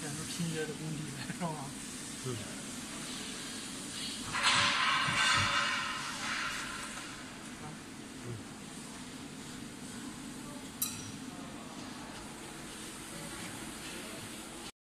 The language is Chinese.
全是拼接的工具，是吧？是。